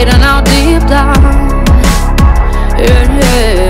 Hiding out deep down. Yeah, yeah.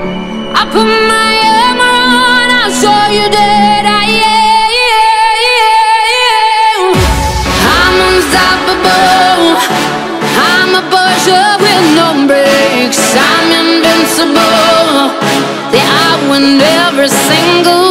measure with no breaks. I'm invincible. Yeah, I win every single.